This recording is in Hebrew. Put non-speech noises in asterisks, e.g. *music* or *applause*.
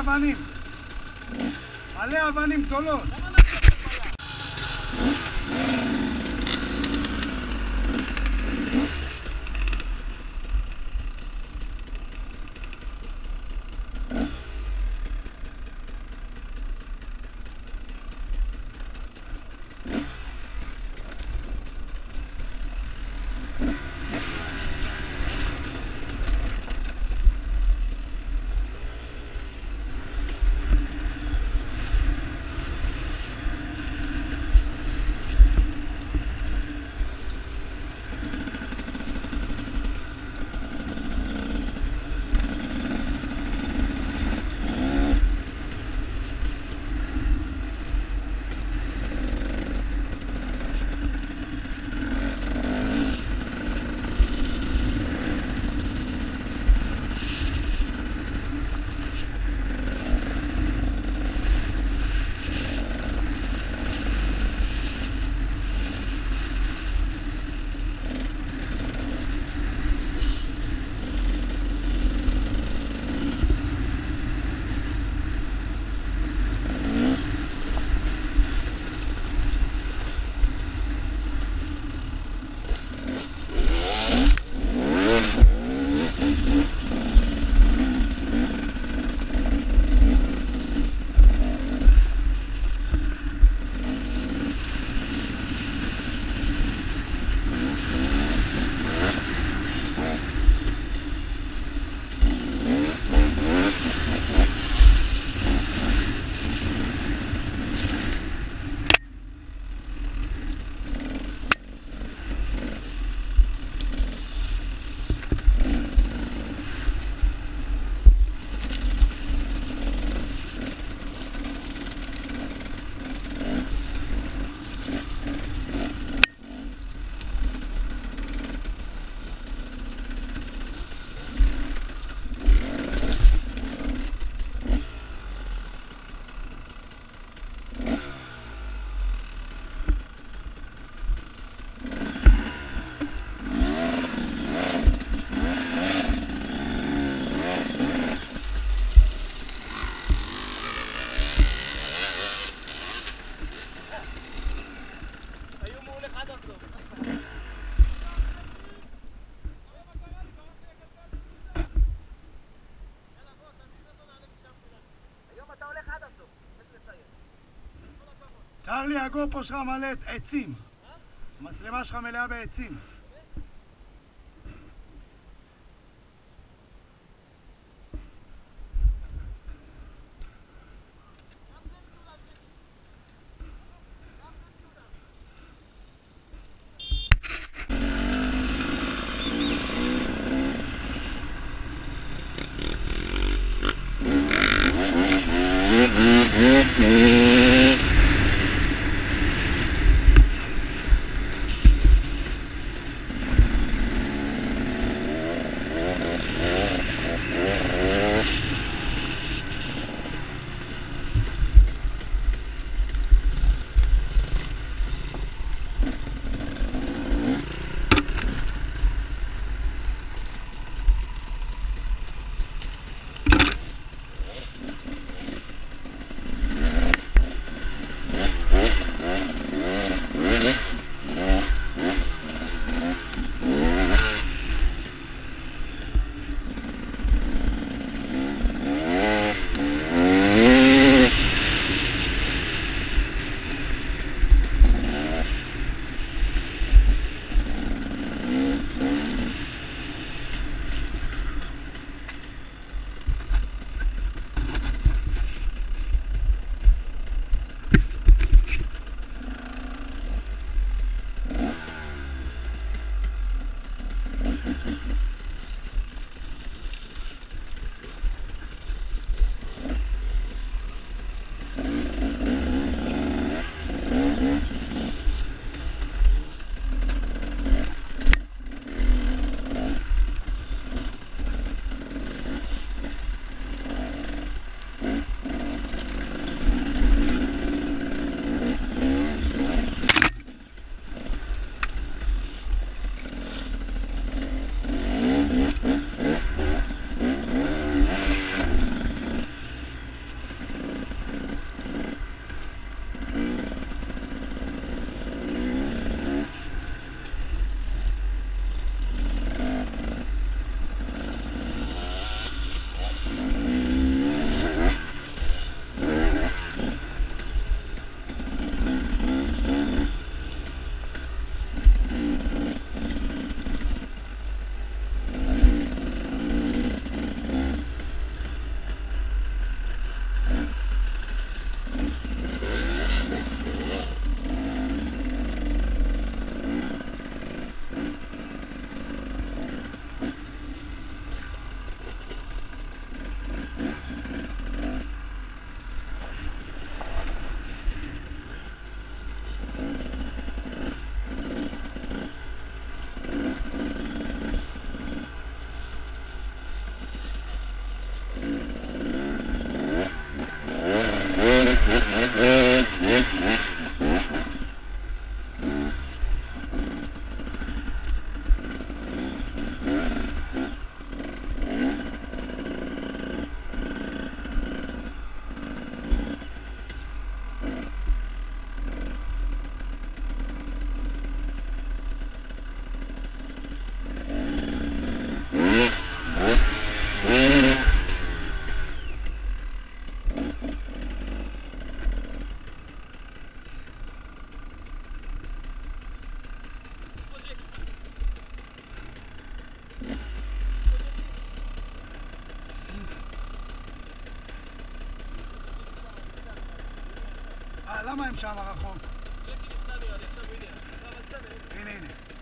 אבנים. מלא אבנים גדולות. צ'רלי, הגופו שלך מלא עצים. המצלמה שלך מלאה בעצים. Mm-hmm. *laughs* למה הם שם רחוק? הנה, הנה.